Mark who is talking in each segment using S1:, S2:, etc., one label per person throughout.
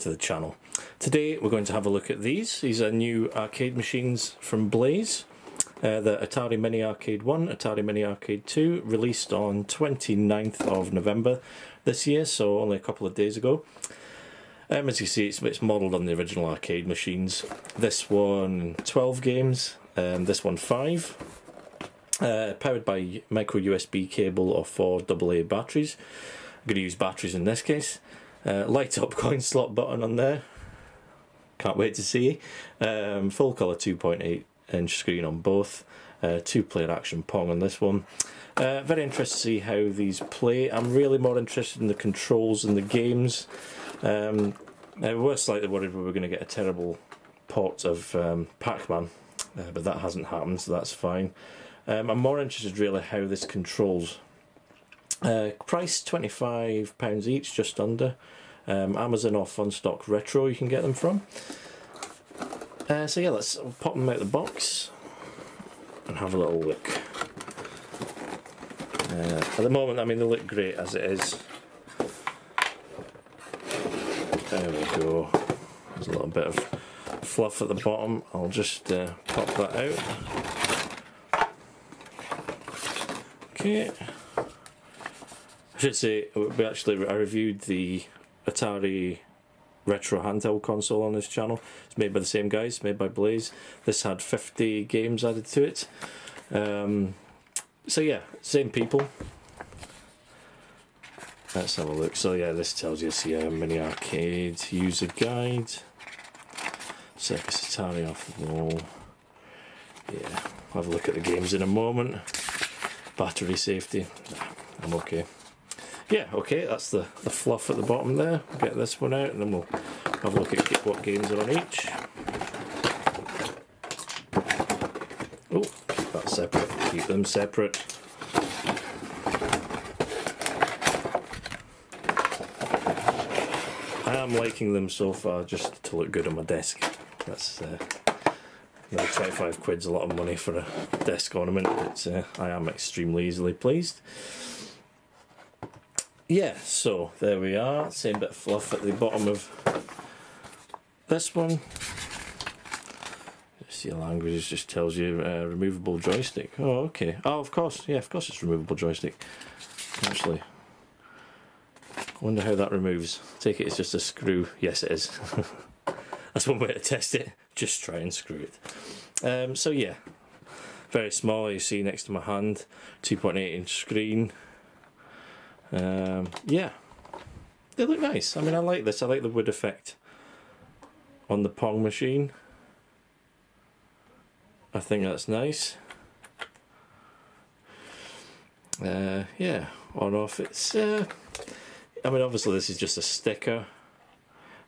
S1: To the channel. Today we're going to have a look at these. These are new arcade machines from Blaze. Uh, the Atari Mini Arcade 1, Atari Mini Arcade 2, released on 29th of November this year, so only a couple of days ago. Um, as you see, it's, it's modelled on the original arcade machines. This one 12 games, um, this one 5. Uh, powered by micro USB cable or four AA batteries. I'm going to use batteries in this case. Uh, light up coin slot button on there. Can't wait to see. Um, full colour 2.8 inch screen on both. Uh, two player action Pong on this one. Uh, very interested to see how these play. I'm really more interested in the controls and the games. Um, we were slightly worried we were going to get a terrible port of um, Pac-Man, uh, but that hasn't happened, so that's fine. Um, I'm more interested really how this controls uh, price £25 each, just under. Um, Amazon or Funstock Retro you can get them from. Uh, so yeah, let's pop them out the box and have a little look. Uh, at the moment, I mean, they look great as it is. There we go. There's a little bit of fluff at the bottom. I'll just uh, pop that out. Okay. I should say we actually I reviewed the Atari retro handheld console on this channel. It's made by the same guys, made by Blaze. This had 50 games added to it. Um, so yeah, same people. Let's have a look. So yeah, this tells you see a mini arcade user guide. Circus Atari off the wall. Yeah, have a look at the games in a moment. Battery safety. I'm okay yeah, okay, that's the, the fluff at the bottom there. Get this one out and then we'll have a look at what games are on each. Oh, keep that separate, keep them separate. I am liking them so far just to look good on my desk. That's uh, 25 quid's a lot of money for a desk ornament, but uh, I am extremely easily pleased yeah, so there we are. Same bit of fluff at the bottom of this one. See, language just tells you uh, removable joystick. Oh, okay. Oh, of course. Yeah, of course it's removable joystick. Actually, I wonder how that removes. Take it it's just a screw. Yes, it is. That's one way to test it. Just try and screw it. Um, so yeah, very small. You see next to my hand, 2.8 inch screen. Um, yeah, they look nice. I mean, I like this. I like the wood effect on the Pong machine. I think that's nice. Uh, yeah, on off. It's. Uh, I mean, obviously, this is just a sticker.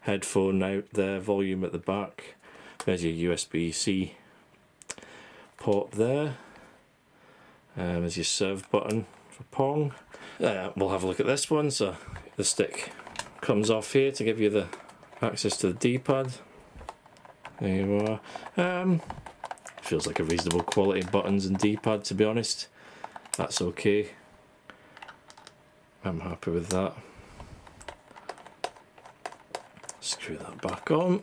S1: Headphone out there, volume at the back. There's your USB C port there. Um, there's your serve button for Pong. Uh, we'll have a look at this one. So the stick comes off here to give you the access to the D-pad. There you are. Um, feels like a reasonable quality buttons and D-pad to be honest. That's okay. I'm happy with that. Screw that back on.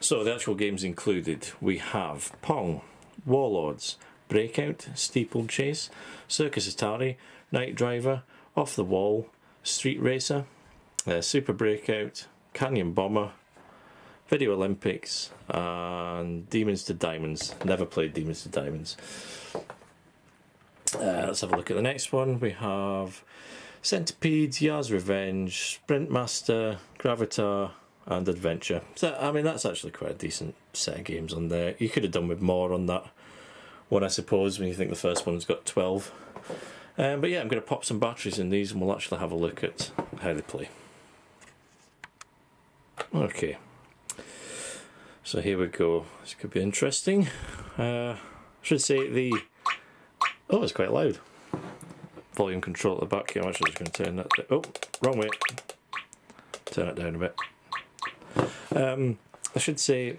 S1: So the actual games included, we have Pong, Warlords, Breakout, Steeplechase, Circus Atari, Night Driver, Off the Wall, Street Racer, uh, Super Breakout, Canyon Bomber, Video Olympics, and Demons to Diamonds. Never played Demons to Diamonds. Uh, let's have a look at the next one. We have Centipedes, Yars Revenge, Sprint Master, Gravitar, and Adventure. So, I mean, that's actually quite a decent set of games on there. You could have done with more on that one, I suppose, when you think the first one's got 12. Um, but yeah, I'm going to pop some batteries in these and we'll actually have a look at how they play. Okay. So here we go. This could be interesting. Uh, I should say the... Oh, it's quite loud. Volume control at the back here. I'm actually just going to turn that... Oh, wrong way. Turn it down a bit. Um, I should say...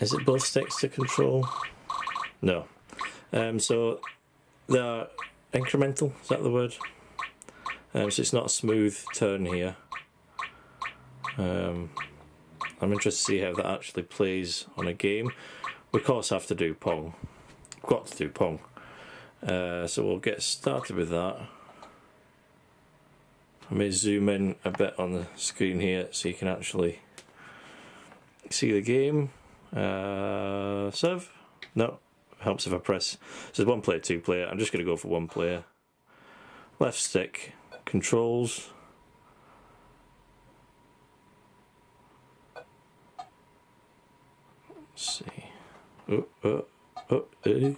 S1: Is it both sticks to control? No. Um, so they're incremental, is that the word? Um, so it's not a smooth turn here. Um, I'm interested to see how that actually plays on a game. We of course have to do Pong. Got to do Pong. Uh, so we'll get started with that. I may zoom in a bit on the screen here so you can actually see the game. Uh, serve? No, helps if I press. So one player, two player. I'm just going to go for one player. Left stick, controls. Let's see. Oh, oh, oh.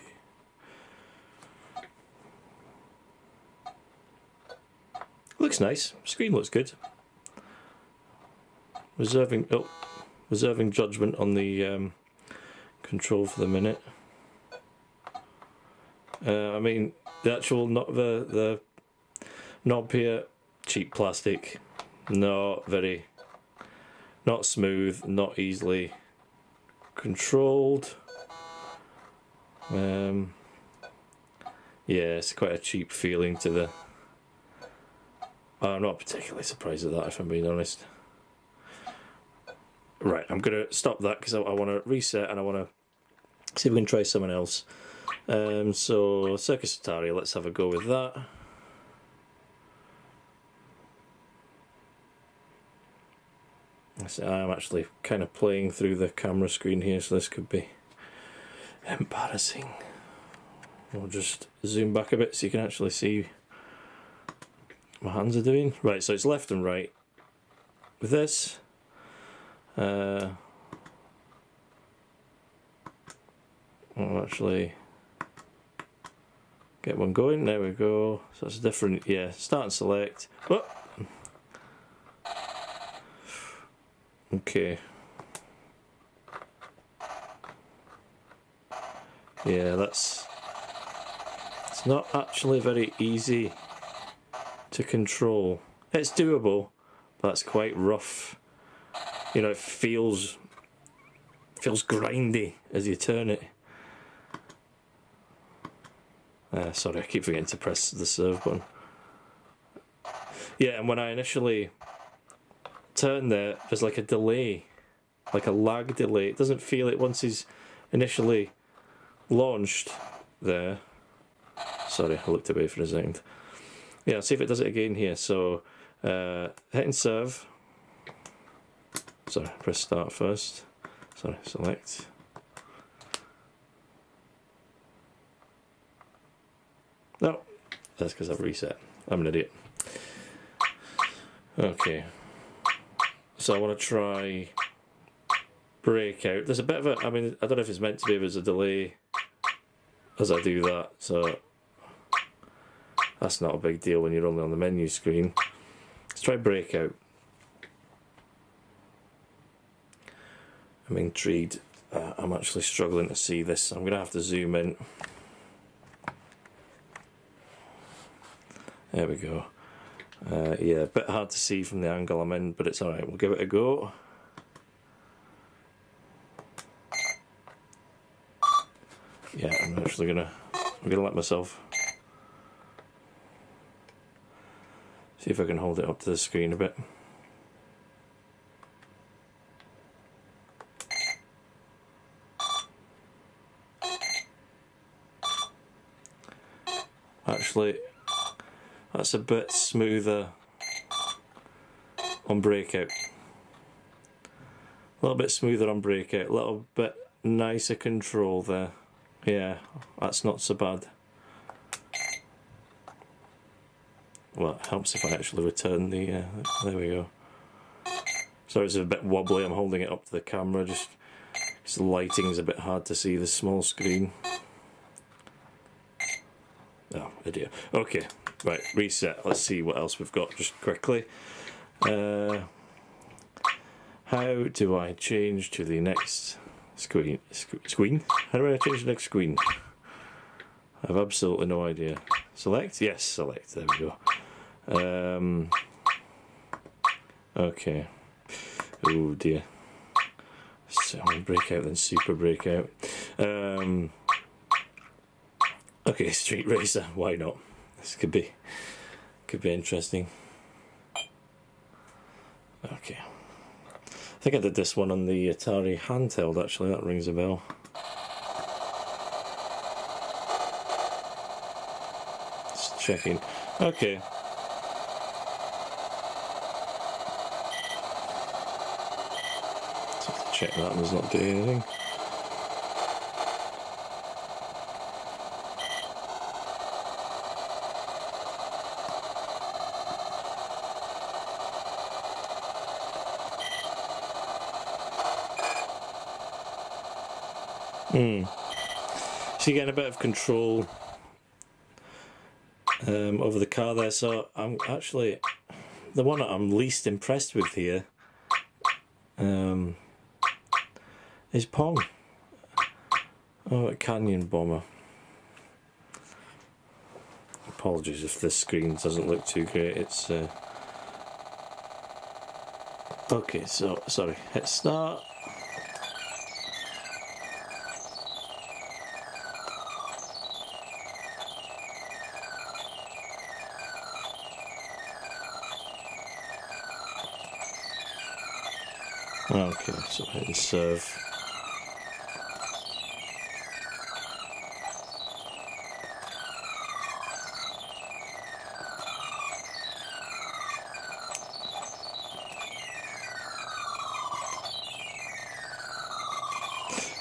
S1: Looks nice. Screen looks good. Reserving oh, reserving judgment on the um, control for the minute. Uh, I mean, the actual not the the knob here, cheap plastic, not very, not smooth, not easily controlled. Um, yeah, it's quite a cheap feeling to the. I'm not particularly surprised at that, if I'm being honest. Right, I'm going to stop that because I, I want to reset and I want to see if we can try someone else. Um, so, Circus Atari, let's have a go with that. I'm actually kind of playing through the camera screen here, so this could be embarrassing. We'll just zoom back a bit so you can actually see my hands are doing. Right, so it's left and right. With this, uh, I'll actually get one going. There we go. So it's a different. Yeah, start and select. Oh. Okay. Yeah, that's. It's not actually very easy to control. It's doable, but it's quite rough. You know, it feels feels grindy as you turn it. Uh, sorry, I keep forgetting to press the serve button. Yeah, and when I initially turn there, there's like a delay, like a lag delay. It doesn't feel it once he's initially launched there. Sorry, I looked away for a second. Yeah, see if it does it again here. So, uh, hit and serve. Sorry, press start first. Sorry, select. No, that's because I've reset. I'm an idiot. Okay. So I want to try breakout. There's a bit of a, I mean, I don't know if it's meant to be, there's a delay as I do that. So that's not a big deal when you're only on the menu screen. Let's try breakout. I'm intrigued. Uh, I'm actually struggling to see this. I'm going to have to zoom in. There we go. Uh, yeah, a bit hard to see from the angle I'm in, but it's alright. We'll give it a go. Yeah, I'm actually gonna I'm gonna let myself See if I can hold it up to the screen a bit. Actually, that's a bit smoother on breakout. A little bit smoother on breakout, a little bit nicer control there. Yeah, that's not so bad. well, it helps if I actually return the, uh, there we go. Sorry it's a bit wobbly, I'm holding it up to the camera, just the lighting is a bit hard to see the small screen. Oh, idiot. Okay, right, reset, let's see what else we've got just quickly. Uh, how do I change to the next screen? Screen? How do I change the next screen? I have absolutely no idea. Select? Yes, select. There we go. Um, okay. Oh dear. So breakout then super breakout. Um, okay, Street Racer. Why not? This could be could be interesting. Okay. I think I did this one on the Atari handheld actually, that rings a bell. Just checking. Okay. Just have check that one's not doing anything. Hmm. So you're getting a bit of control um, over the car there. So I'm actually the one that I'm least impressed with here um, is Pong. Oh, a Canyon Bomber. Apologies if this screen doesn't look too great. It's uh... okay. So sorry. Hit start. Okay, so hit and serve.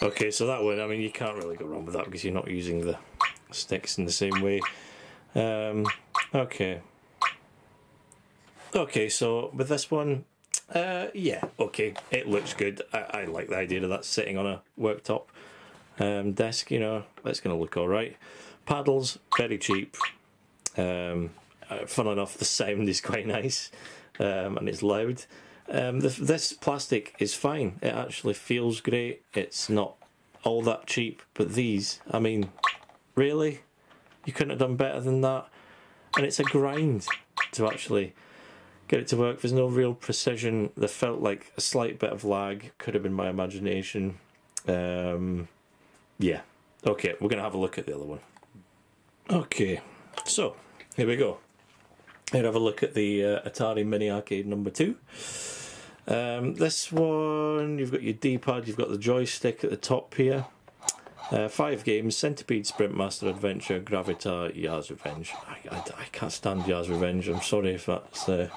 S1: Okay, so that one, I mean, you can't really go wrong with that because you're not using the sticks in the same way. Um, okay. Okay, so with this one, uh, yeah, okay, it looks good. I, I, like the idea of that sitting on a worktop um, desk, you know, that's going to look alright. Paddles, very cheap. Um, uh, fun enough, the sound is quite nice um, and it's loud. Um, the, this plastic is fine, it actually feels great. It's not all that cheap, but these, I mean, really? You couldn't have done better than that? And it's a grind to actually get it to work. There's no real precision. There felt like a slight bit of lag. Could have been my imagination. Um, yeah. Okay, we're going to have a look at the other one. Okay, so here we go. Here have a look at the uh, Atari Mini Arcade number two. Um, this one, you've got your D-pad, you've got the joystick at the top here. Uh, five games, Centipede, Sprint Master Adventure, Gravitar, Yars Revenge. I, I, I, can't stand Yars Revenge, I'm sorry if that's uh,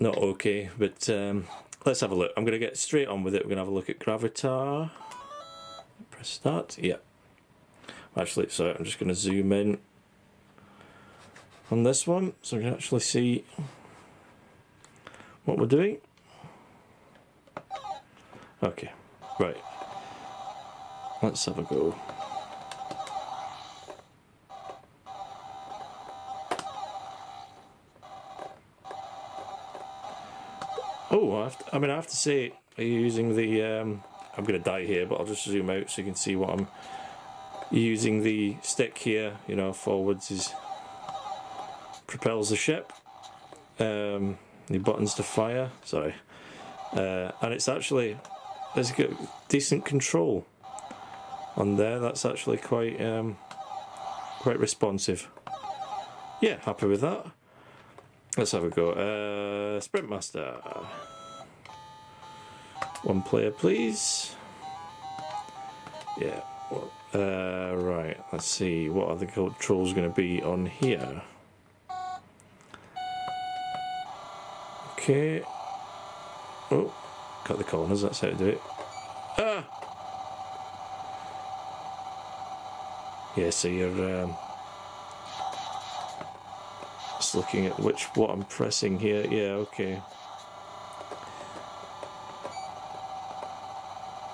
S1: not okay, but um, let's have a look. I'm going to get straight on with it. We're going to have a look at Gravitar. Press start, yeah. Actually, sorry, I'm just going to zoom in on this one so we can actually see what we're doing. Okay, right. Let's have a go. Oh, I, to, I, mean, I have to say, using the? Um, I'm going to die here, but I'll just zoom out so you can see what I'm using. The stick here, you know, forwards is propels the ship. Um, the buttons to fire. Sorry, uh, and it's actually there's got decent control on there. That's actually quite um, quite responsive. Yeah, happy with that. Let's have a go. Uh, Sprint Master. One player, please. Yeah. Uh, right. Let's see. What are the controls going to be on here? Okay. Oh, cut the corners. That's how to do it. Ah. Yeah so you're um, just looking at which what I'm pressing here. Yeah okay.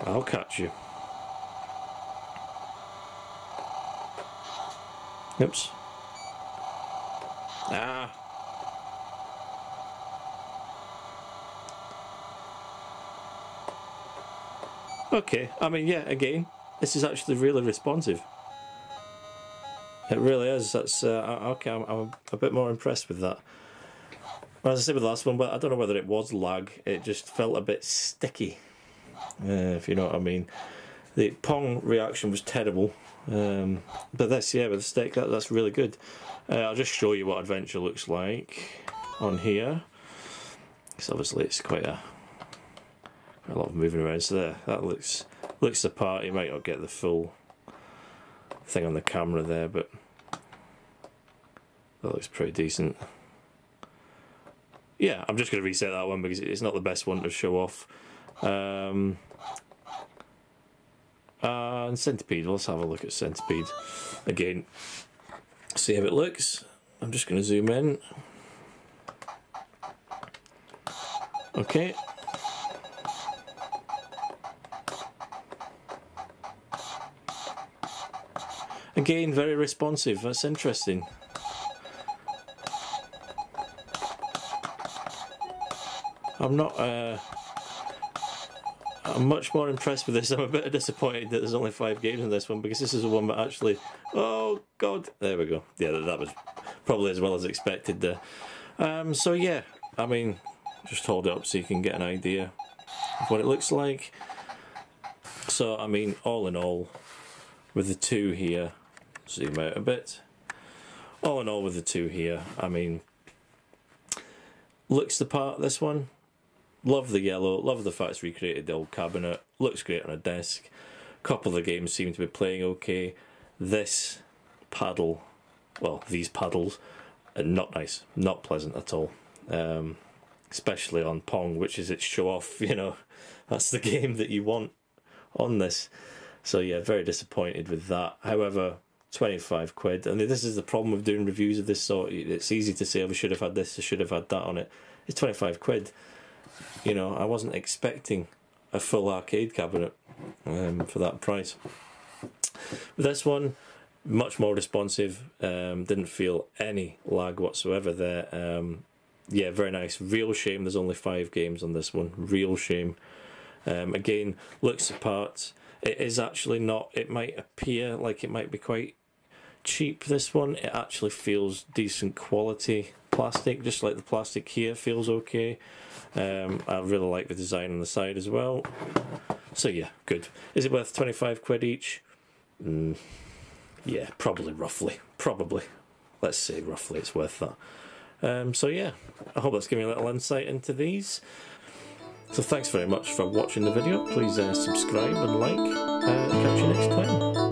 S1: I'll catch you. Oops. Ah. Okay I mean yeah again this is actually really responsive it really is. That's uh, okay. I'm, I'm, a bit more impressed with that. As I said with the last one, but I don't know whether it was lag. It just felt a bit sticky, uh, if you know what I mean. The Pong reaction was terrible. Um, but this, yeah, with the stick, that, that's really good. Uh, I'll just show you what Adventure looks like on here. Because obviously it's quite a, quite a lot of moving around. So there, that looks looks the part. You might not get the full thing on the camera there, but that looks pretty decent. Yeah, I'm just going to reset that one because it's not the best one to show off. Um, and Centipede, let's have a look at Centipede again. See how it looks. I'm just going to zoom in. Okay. Again, very responsive. That's interesting. I'm not. Uh, I'm much more impressed with this. I'm a bit disappointed that there's only five games in this one because this is the one that actually. Oh God! There we go. Yeah, that was probably as well as expected there. Um, so yeah, I mean, just hold it up so you can get an idea of what it looks like. So I mean, all in all, with the two here, zoom out a bit. All in all, with the two here, I mean, looks the part. This one, Love the yellow, love the fact it's recreated the old cabinet, looks great on a desk. Couple of the games seem to be playing okay. This paddle, well, these paddles, are not nice, not pleasant at all. Um, especially on Pong, which is its show off, you know, that's the game that you want on this. So yeah, very disappointed with that. However, 25 quid. and this is the problem with doing reviews of this sort. It's easy to say, oh, we should have had this, I should have had that on it. It's 25 quid you know, I wasn't expecting a full arcade cabinet um, for that price. This one, much more responsive. Um, didn't feel any lag whatsoever there. Um, yeah, very nice. Real shame there's only five games on this one. Real shame. Um, again, looks the part. It is actually not. It might appear like it might be quite cheap. This one, it actually feels decent quality plastic, just like the plastic here feels okay. Um, I really like the design on the side as well. So yeah, good. Is it worth 25 quid each? Mm, yeah, probably roughly. Probably. Let's say roughly it's worth that. Um, so yeah, I hope that's giving me a little insight into these. So thanks very much for watching the video. Please uh, subscribe and like. Uh, catch you next time.